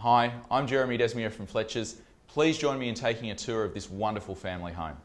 Hi, I'm Jeremy Desmier from Fletcher's. Please join me in taking a tour of this wonderful family home.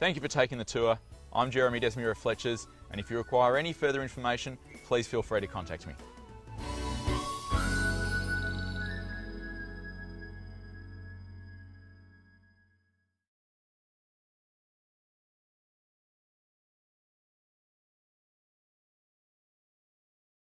Thank you for taking the tour. I'm Jeremy Desmier of Fletcher's, and if you require any further information, please feel free to contact me.